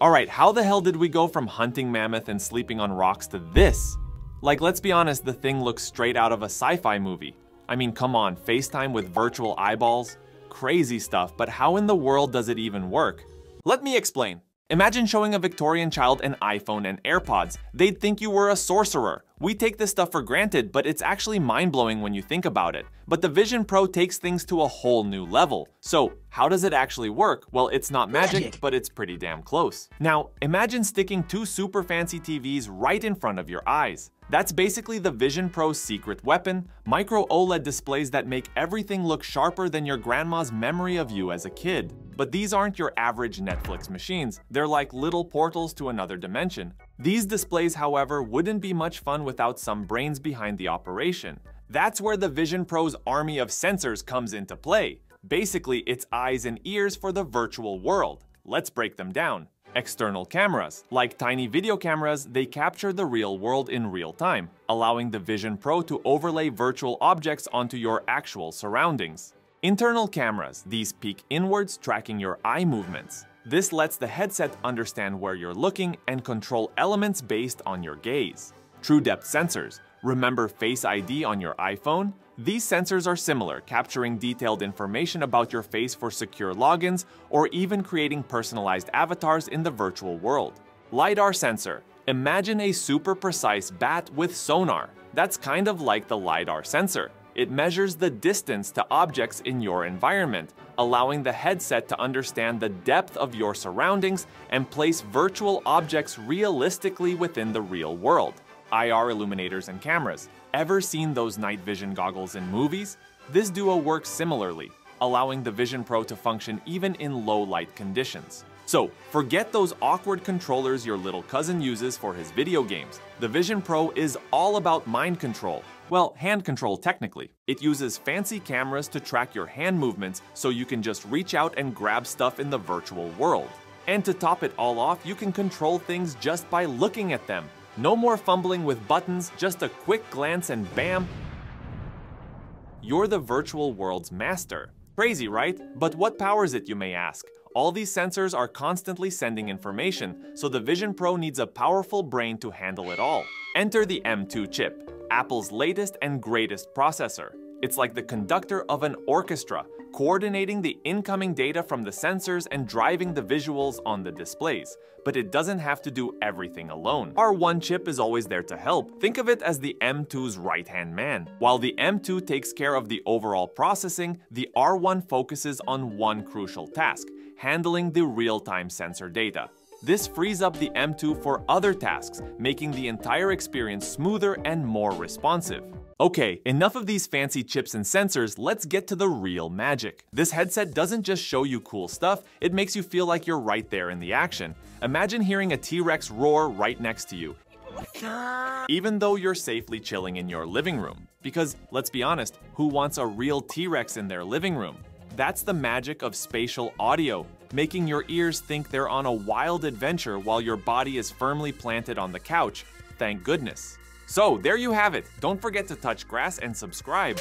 Alright, how the hell did we go from hunting mammoth and sleeping on rocks to this? Like, let's be honest, the thing looks straight out of a sci-fi movie. I mean, come on, FaceTime with virtual eyeballs? Crazy stuff, but how in the world does it even work? Let me explain. Imagine showing a Victorian child an iPhone and AirPods. They'd think you were a sorcerer. We take this stuff for granted, but it's actually mind-blowing when you think about it. But the Vision Pro takes things to a whole new level. So, how does it actually work? Well, it's not magic, magic, but it's pretty damn close. Now, imagine sticking two super fancy TVs right in front of your eyes. That's basically the Vision Pro's secret weapon, micro OLED displays that make everything look sharper than your grandma's memory of you as a kid. But these aren't your average Netflix machines, they're like little portals to another dimension. These displays, however, wouldn't be much fun without some brains behind the operation. That's where the Vision Pro's army of sensors comes into play. Basically, it's eyes and ears for the virtual world. Let's break them down. External cameras. Like tiny video cameras, they capture the real world in real time, allowing the Vision Pro to overlay virtual objects onto your actual surroundings. Internal cameras. These peek inwards, tracking your eye movements. This lets the headset understand where you're looking and control elements based on your gaze. True depth sensors. Remember Face ID on your iPhone? These sensors are similar, capturing detailed information about your face for secure logins or even creating personalized avatars in the virtual world. LiDAR sensor. Imagine a super precise bat with sonar. That's kind of like the LiDAR sensor. It measures the distance to objects in your environment, allowing the headset to understand the depth of your surroundings and place virtual objects realistically within the real world. IR illuminators and cameras. Ever seen those night vision goggles in movies? This duo works similarly, allowing the Vision Pro to function even in low light conditions. So, forget those awkward controllers your little cousin uses for his video games. The Vision Pro is all about mind control. Well, hand control technically. It uses fancy cameras to track your hand movements so you can just reach out and grab stuff in the virtual world. And to top it all off, you can control things just by looking at them, no more fumbling with buttons, just a quick glance and bam, you're the virtual world's master. Crazy, right? But what powers it, you may ask? All these sensors are constantly sending information, so the Vision Pro needs a powerful brain to handle it all. Enter the M2 chip, Apple's latest and greatest processor. It's like the conductor of an orchestra, coordinating the incoming data from the sensors and driving the visuals on the displays. But it doesn't have to do everything alone. R1 chip is always there to help. Think of it as the M2's right-hand man. While the M2 takes care of the overall processing, the R1 focuses on one crucial task, handling the real-time sensor data. This frees up the M2 for other tasks, making the entire experience smoother and more responsive. Okay, enough of these fancy chips and sensors, let's get to the real magic. This headset doesn't just show you cool stuff, it makes you feel like you're right there in the action. Imagine hearing a T-Rex roar right next to you, even though you're safely chilling in your living room. Because, let's be honest, who wants a real T-Rex in their living room? That's the magic of spatial audio, making your ears think they're on a wild adventure while your body is firmly planted on the couch. Thank goodness. So, there you have it. Don't forget to touch grass and subscribe.